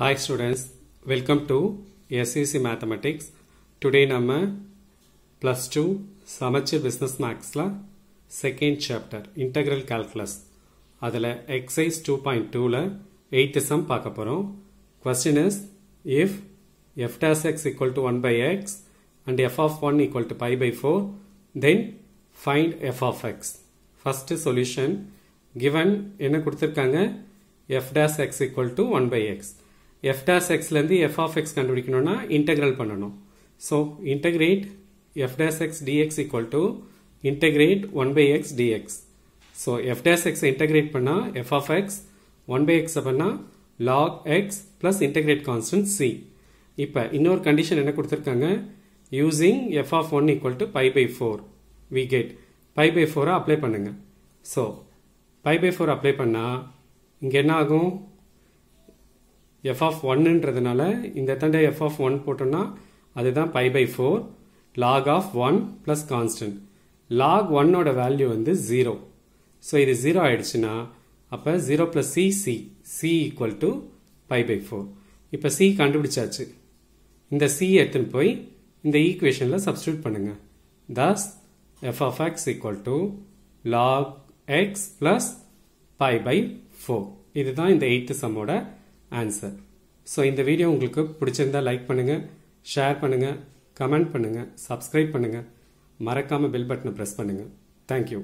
Hi students welcome to SEC mathematics today நம்ம plus two சமச்சீர் business மேக்ஸில் second chapter integral calculus அதில் exercise two point டூவில் eighth sum பார்க்க போகிறோம் question is if f dash x equal to one by x and f of one equal to pi by four then find f of x first solution given என்ன கொடுத்துருக்காங்க? F dash x equal to one by x f dash எக்ஸ்லேருந்து F of X கண்டுபிடிக்கணும்னா integral பண்ணணும். So integrate f dash x dx equal to integrate one by x dx so f dash x integrate பண்ணால் f of x one by எக்ஸை பண்ணால் log x plus integrate constant C இப்போ இன்னொரு condition என்ன கொடுத்துருக்காங்க? Using f of one equal to pi by four we get pi by ஃபோரை apply பண்ணுங்கள் so pi by four apply பண்ணால் இங்கே என்ன ஆகும்? எஃப் ஆஃப் ஒன்னுன்றதுனால இந்த தண்டை எஃப் ஆஃப் ஒன் போட்டோம்னா அதுதான் pi by four log of one plus constant log ஒன்னோட வேல்யூ வந்து ஜீரோ ஸோ இது ஜீரோ ஆயிடுச்சுன்னா அப்போ zero plus C C C equal to pi by four இப்போ சி கண்டுபிடிச்சாச்சு. இந்த சி எடுத்துன்னு போய் இந்த ஈக்குவேஷனில் சப்ஸ்டியூட் பண்ணுங்க. Thus f of x equal to log x plus pi by four இதுதான் இந்த எயித்து சம்மோட ஆன்சர் ஸோ இந்த வீடியோ உங்களுக்கு பிடிச்சிருந்தா லைக் பண்ணுங்கள் ஷேர் பண்ணுங்கள் கமெண்ட் பண்ணுங்கள் சப்ஸ்கிரைப் பண்ணுங்கள் மறக்காமல் பெல் பட்டனை ப்ரெஸ் பண்ணுங்கள் தேங்க்யூ